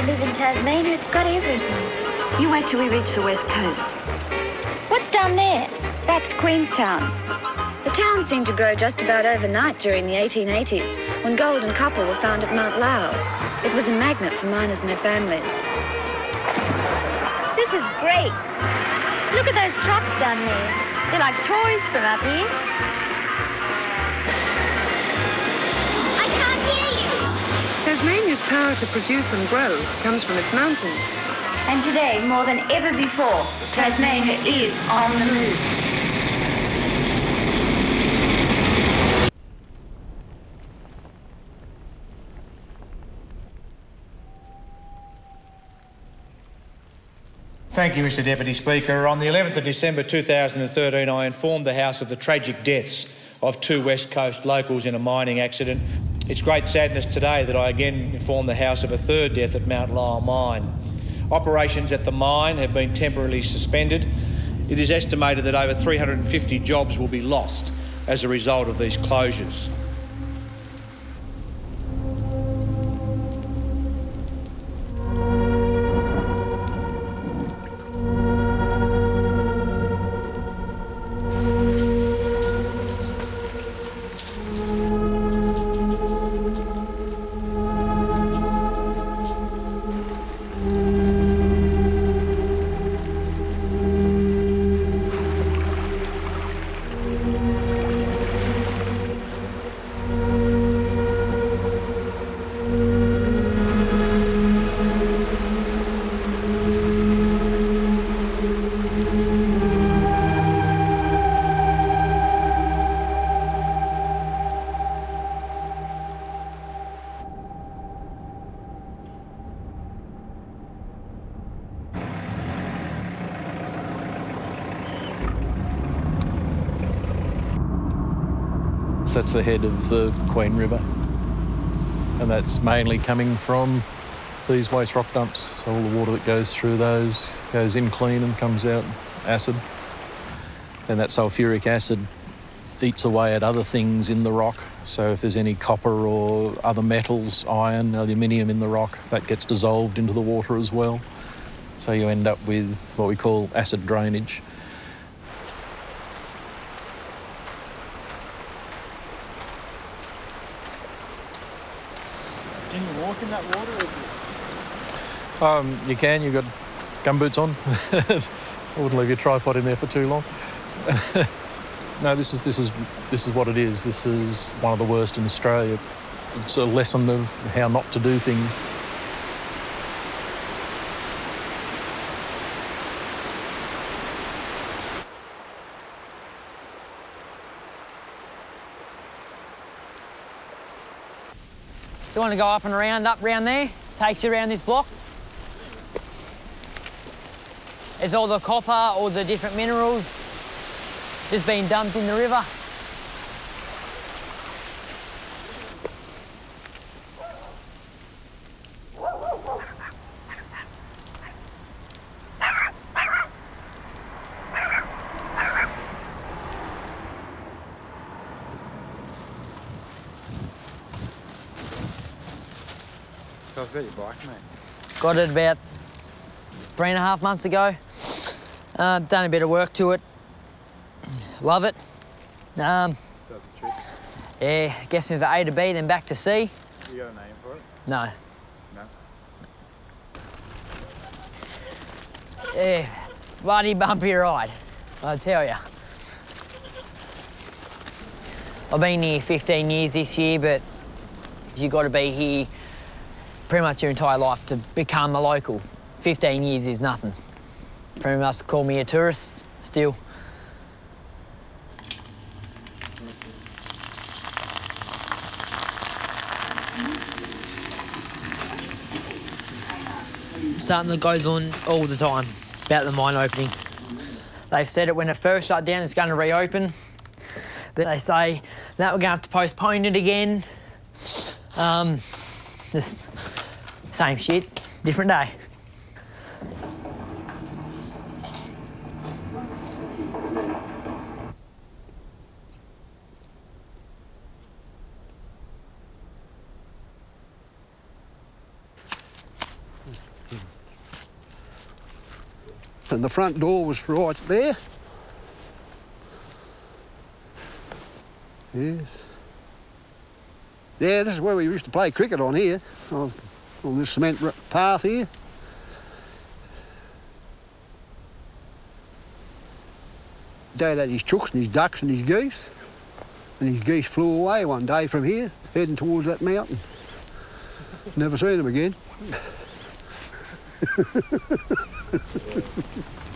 to live in Tasmania. It's got everything. You wait till we reach the west coast. What's down there? That's Queenstown. The town seemed to grow just about overnight during the 1880s when gold and copper were found at Mount Lyell. It was a magnet for miners and their families. This is great. Look at those trucks down there. They're like toys from up here. Tasmania's power to produce and grow comes from its mountains. And today, more than ever before, Tasmania is on the move. Thank you, Mr Deputy Speaker. On the 11th of December 2013, I informed the House of the tragic deaths of two West Coast locals in a mining accident. It's great sadness today that I again inform the House of a third death at Mount Lyell Mine. Operations at the mine have been temporarily suspended. It is estimated that over 350 jobs will be lost as a result of these closures. So that's the head of the Queen River. And that's mainly coming from these waste rock dumps. So all the water that goes through those goes in clean and comes out acid. And that sulfuric acid eats away at other things in the rock. So if there's any copper or other metals, iron, aluminium in the rock, that gets dissolved into the water as well. So you end up with what we call acid drainage. Can you walk that water? Is it... Um, you can, you've got gumboots on. I wouldn't leave your tripod in there for too long. no, this is, this, is, this is what it is. This is one of the worst in Australia. It's a lesson of how not to do things. You want to go up and around, up round there? Takes you around this block. There's all the copper, all the different minerals just being dumped in the river. Got your bike, mate. Got it about three and a half months ago. Uh, done a bit of work to it. Love it. Um, Does the trick. yeah, gets me from A to B, then back to C. You got a name for it? No. No. Yeah, bloody bumpy ride, I tell ya. I've been here 15 years this year, but you've got to be here pretty much your entire life to become a local. 15 years is nothing. Pretty much call me a tourist still. Something that goes on all the time about the mine opening. They've said it when it first shut down, it's going to reopen. But they say that we're going to have to postpone it again. Um, same shit, different day. And the front door was right there. Yes. Yeah, this is where we used to play cricket on here, on, on this cement path here. Dad had his chooks and his ducks and his geese. And his geese flew away one day from here, heading towards that mountain. Never seen them again.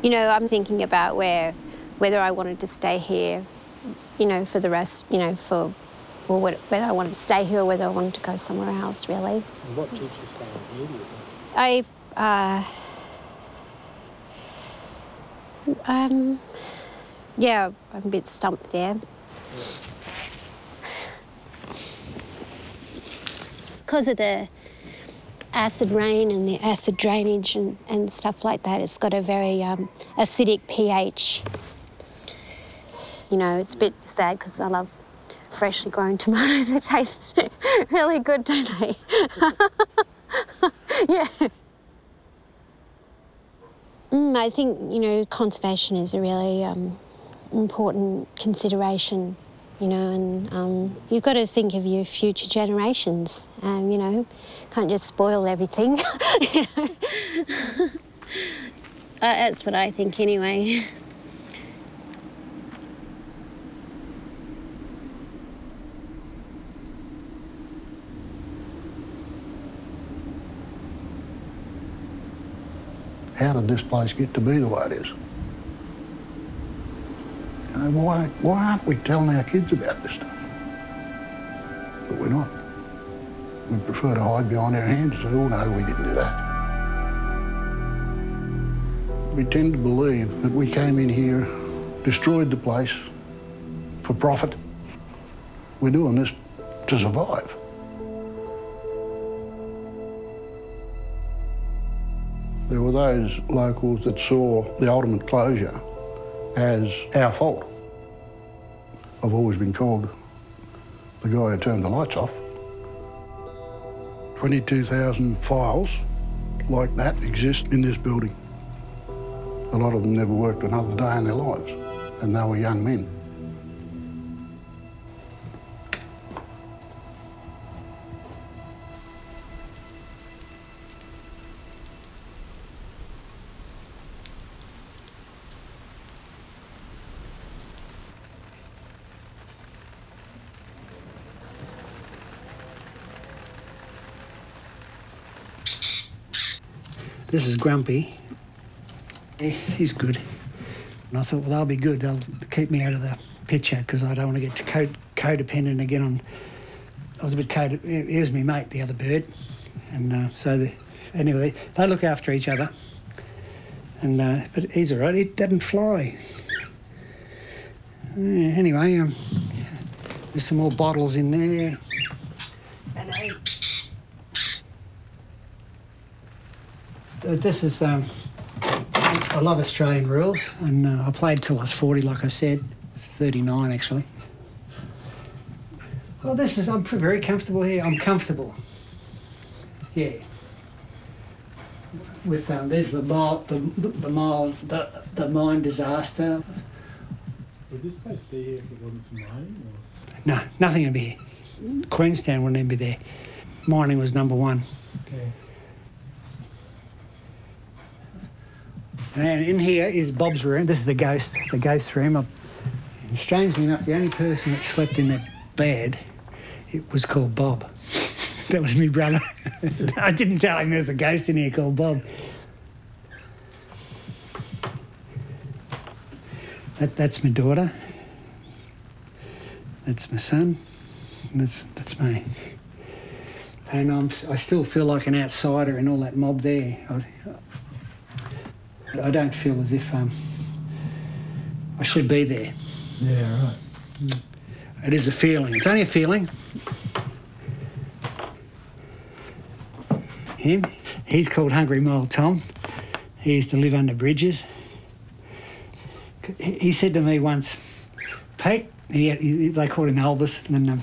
You know, I'm thinking about where, whether I wanted to stay here, you know, for the rest, you know, for, or whether I wanted to stay here or whether I wanted to go somewhere else, really. And what keeps you staying here, do you think? I, uh, um, yeah, I'm a bit stumped there. Because of the acid rain and the acid drainage and, and stuff like that, it's got a very um, acidic pH. You know, it's a bit sad because I love freshly grown tomatoes. They taste really good, don't they? yeah. Mm, I think, you know, conservation is a really um, important consideration, you know, and um, you've got to think of your future generations. Um, you know, can't just spoil everything. you know? uh, that's what I think, anyway. How did this place get to be the way it is? You know, why, why aren't we telling our kids about this stuff? But we're not. We prefer to hide behind our hands and say, oh no, we didn't do that. We tend to believe that we came in here, destroyed the place for profit. We're doing this to survive. There were those locals that saw the ultimate closure as our fault. I've always been called the guy who turned the lights off. 22,000 files like that exist in this building. A lot of them never worked another day in their lives, and they were young men. This is Grumpy. He's good. And I thought, well, they'll be good. They'll keep me out of the picture because I don't want to get co- codependent again on. I was a bit code. He was my mate, the other bird, and uh, so the, anyway, they look after each other. And uh, but he's all right. He doesn't fly. Anyway, um, there's some more bottles in there. And a, Uh, this is um, I love Australian rules, and uh, I played till I was 40, like I said, 39 actually. Well, this is I'm very comfortable here. I'm comfortable. Yeah. With um, there's the mile, the the, mile, the, the mine disaster. Would this place be here if it wasn't for mining? Or? No, nothing would be here. Queenstown wouldn't even be there. Mining was number one. Okay. And in here is Bob's room. This is the ghost, the ghost room. And strangely enough, the only person that slept in that bed, it was called Bob. that was me brother. I didn't tell him there was a ghost in here called Bob. That, that's my daughter. That's my son. That's that's me. And I'm, I still feel like an outsider in all that mob there. I, I don't feel as if um, I should be there. Yeah, right. It is a feeling. It's only a feeling. Him, he's called Hungry Mole Tom. He used to live under bridges. He he said to me once, Pete, he, he, they called him Elvis, and um,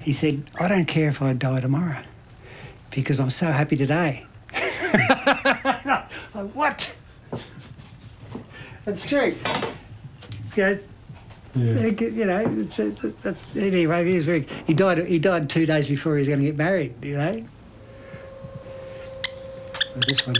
he said, I don't care if I die tomorrow because I'm so happy today. like, what? That's true. Yeah. Yeah. You know, it's, it's, it's, anyway, he was very. He died. He died two days before he was going to get married. You know. This one.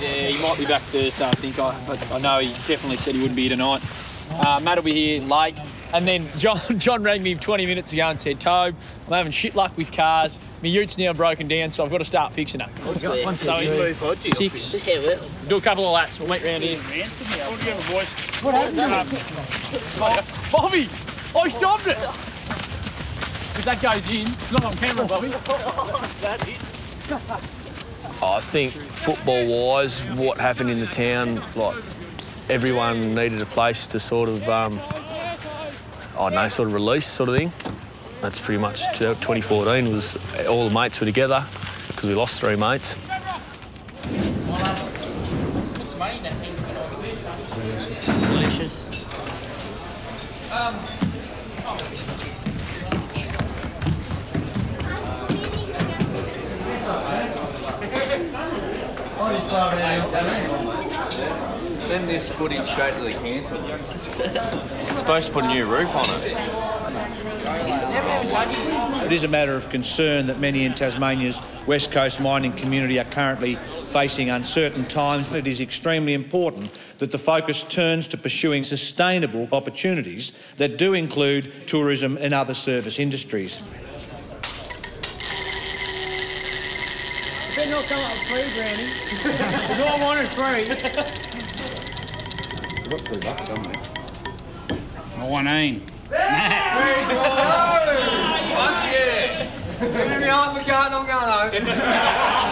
Yeah, he might be back Thursday, I think. I, I, I know he definitely said he wouldn't be here tonight. Uh, Matt will be here late. And then John John rang me 20 minutes ago and said, Tobe, I'm having shit luck with cars. My ute's now broken down, so I've got to start fixing it. So he's six. Do a couple of laps. We'll meet round here. What happened? Bobby! I stopped it! If that goes in, it's not on camera, Bobby. I think football-wise, what happened in the town, like everyone needed a place to sort of, um, Oh, I don't know, sort of release sort of thing. That's pretty much 2014 was all the mates were together because we lost three mates. Delicious. Um, oh. Send this footage straight to the council. It's supposed to put a new roof on it. It is a matter of concern that many in Tasmania's West Coast mining community are currently facing uncertain times. It is extremely important that the focus turns to pursuing sustainable opportunities that do include tourism and other service industries. Better not come up with free, Brownie. All I want is free. Got three bucks somewhere. I want aim. Give me half a carton, I'm going home.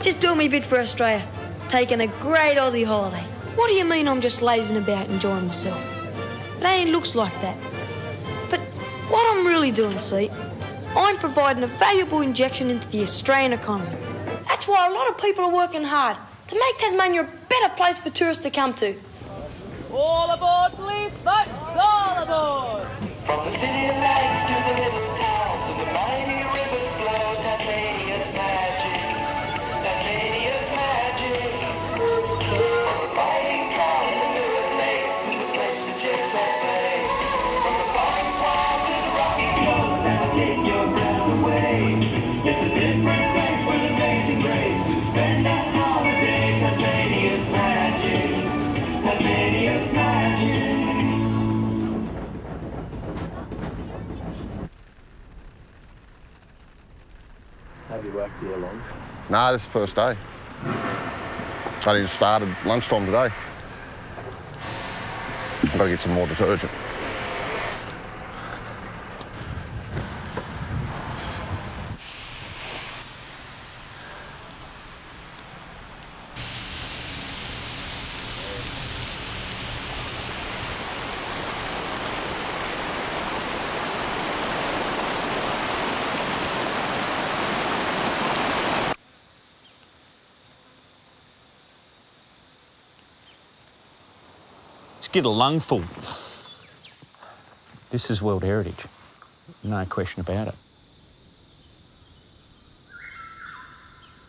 Just doing me bit for Australia. Taking a great Aussie holiday. What do you mean I'm just lazing about enjoying myself? It ain't looks like that. But what I'm really doing, see, I'm providing a valuable injection into the Australian economy. That's why a lot of people are working hard to make Tasmania a better place for tourists to come to. All aboard, please, folks! All aboard! From the city of Have you worked here long? Nah, this is the first day. I didn't start lunchtime today. I've got to get some more detergent. Let's get a lungful. This is World Heritage. No question about it.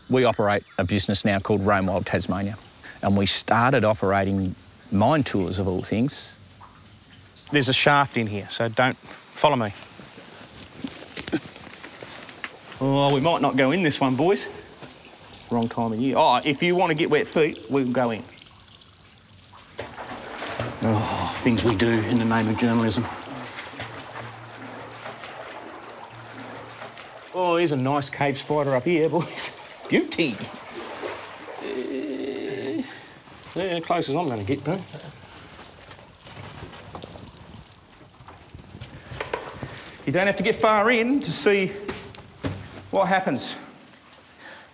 We operate a business now called Roam Wild Tasmania, and we started operating mine tours of all things. There's a shaft in here, so don't follow me. Oh, we might not go in this one, boys. Wrong time of year. Oh, if you want to get wet feet, we'll go in things we do in the name of journalism. Oh, here's a nice cave spider up here, boys. Beauty. Uh, yeah, close as I'm going to get, bro. You don't have to get far in to see what happens.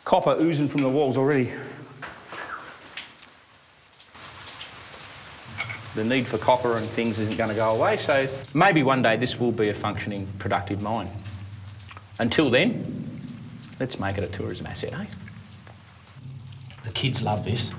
Copper oozing from the walls already. The need for copper and things isn't going to go away, so maybe one day this will be a functioning, productive mine. Until then, let's make it a tourism asset, eh? The kids love this.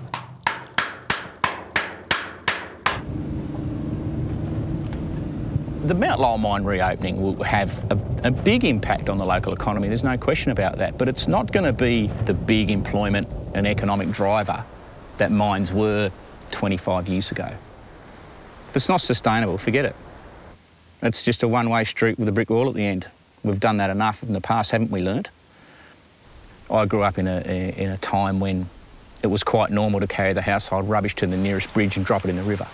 The Mount Lyell mine reopening will have a, a, big impact on the local economy, there's no question about that, but it's not going to be the big employment and economic driver that mines were 25 years ago. It's not sustainable, forget it. It's just a one-way street with a brick wall at the end. We've done that enough in the past, haven't we learnt? I grew up in a, in a time when it was quite normal to carry the household rubbish to the nearest bridge and drop it in the river.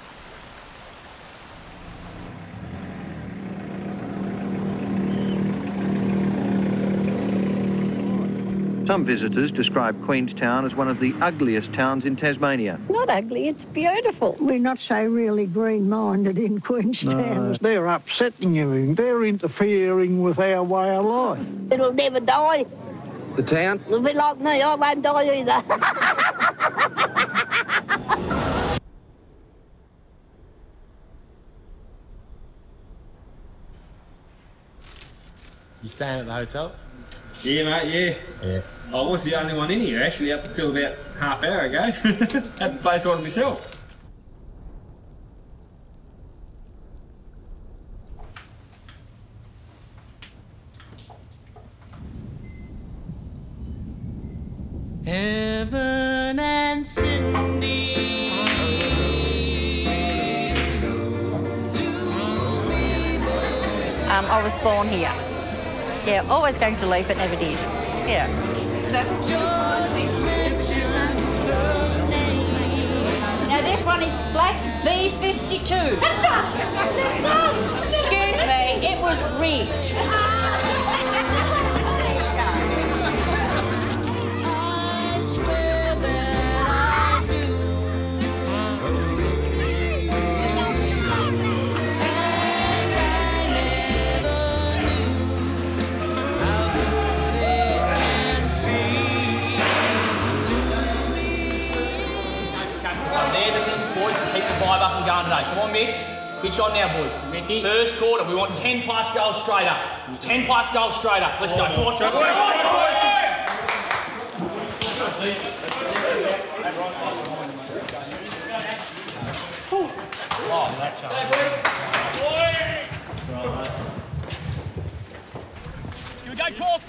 Some visitors describe Queenstown as one of the ugliest towns in Tasmania. Not ugly, it's beautiful. We're not so really green-minded in Queenstown. No, they're upsetting everything. They're interfering with our way of life. It'll never die. The town? A bit like me, I won't die either. You staying at the hotel? Yeah, mate, yeah. Yeah. I was the only one in here, actually, up until about half hour ago. Had the place to myself. Heaven and Cindy. Um, I was born here. Yeah, always going to leave, but never did. Yeah. B52. 10 plus goals straight up. 10 plus goals straight up. Let's go. Come on, come on. Oh, that Here we go, talk.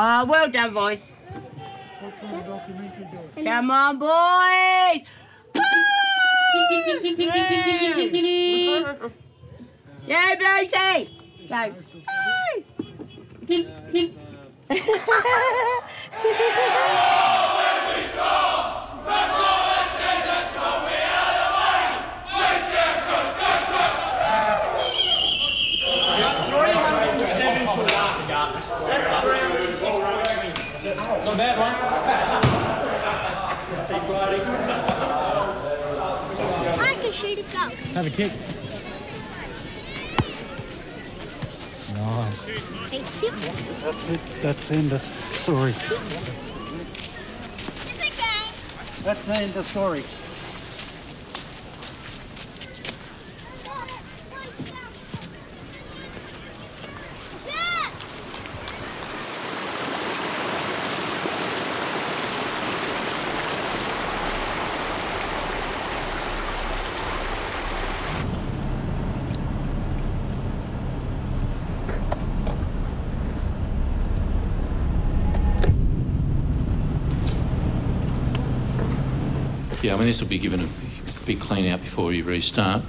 Ah, well done, boys. Come on, boys! yeah, Bluesy! Go. It's not bad, I can shoot a goal. Have a kick. Nice. Thank you. That's it. That's the end of story. That's the end of story. Yeah, I mean, this will be given a big clean out before we restart.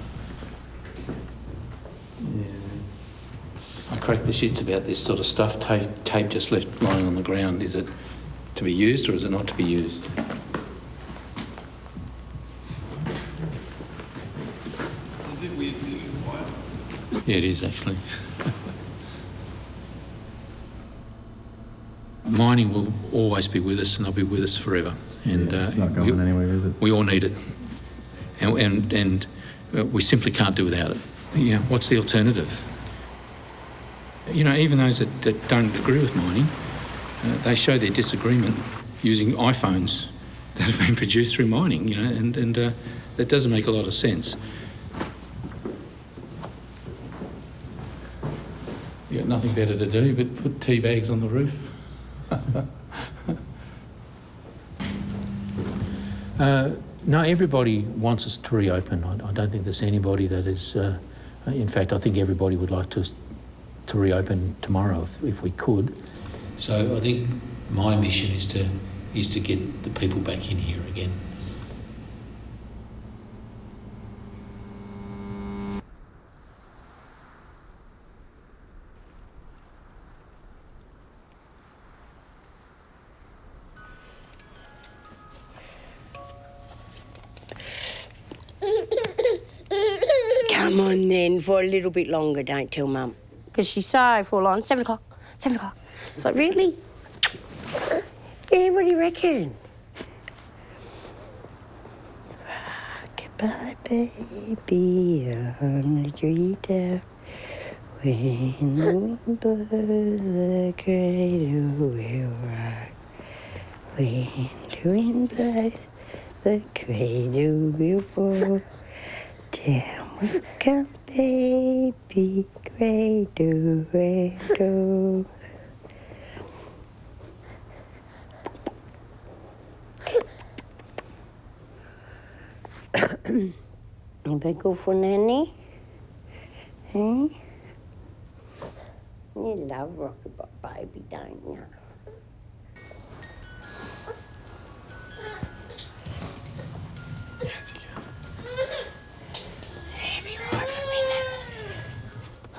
I crack the shits about this sort of stuff. Tape, tape just left lying on the ground. Is it to be used or is it not to be used? Yeah, it is actually. Mining will always be with us and they'll be with us forever. And Yeah, it's uh, not going we, anywhere, is it? We all need it. And, and, and uh, we simply can't do without it. You know, what's the alternative? You know, even those that, that don't agree with mining, uh, they show their disagreement using iPhones that have been produced through mining, you know, and, and uh, that doesn't make a lot of sense. You got nothing better to do but put tea bags on the roof. uh, no, everybody wants us to reopen. I, I don't think there's anybody that is. Uh, in fact, I think everybody would like to to reopen tomorrow if, if we could. So I think my mission is to is to get the people back in here again. Little bit longer, don't tell Mum. Because she's so full on. Seven o'clock, seven o'clock. It's like, really? Yeah, what do you reckon? Goodbye, baby, on the treetop. When the wind blows, the cradle will rock. When the wind blows, the cradle will fall. Down will come, baby, cradle will go. Anybody go for nanny? Eh? Hey? You love Rockabye Baby, don't you?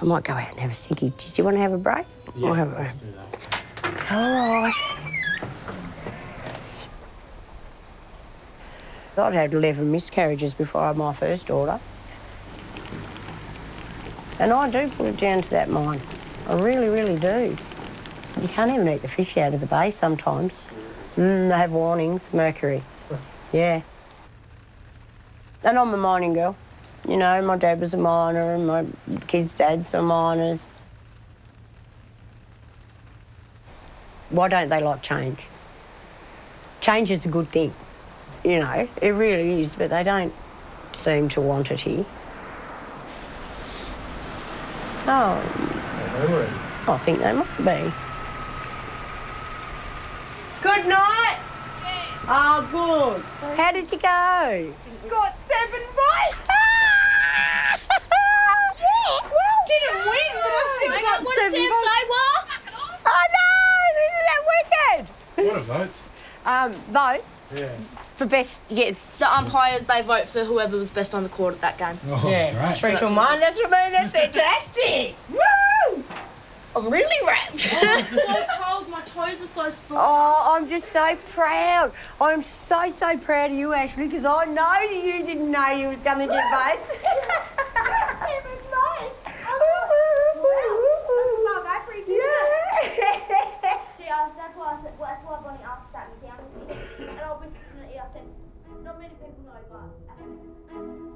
I might go out and have a ciggy. Did you want to have a break? Yeah, I'll have a let's do that. All right. I'd had 11 miscarriages before I had my first daughter. And I do put it down to that mine. I really, really do. You can't even eat the fish out of the bay sometimes. Mm, they have warnings, mercury. Yeah. And I'm a mining girl. You know, my dad was a miner and my kids' dads are miners. Why don't they like change? Change is a good thing. You know, it really is, but they don't seem to want it here. Oh, I think they might be. Good night. Oh, good. How did you go? Got seven right. Didn't win, but I still got on, what did seven Sam votes. say, Wa? I know, isn't that wicked? What a votes. Um, vote Yeah. for best, yeah, The umpires, they vote for whoever was best on the court at that game. Oh, yeah, great. three So to that's one. That's what I mean. That's fantastic. Woo! I'm really wrapped. so cold, my toes are so sore. Oh, I'm just so proud. I'm so, so proud of you, Ashley, because I know you didn't know you was going to get votes. Nova.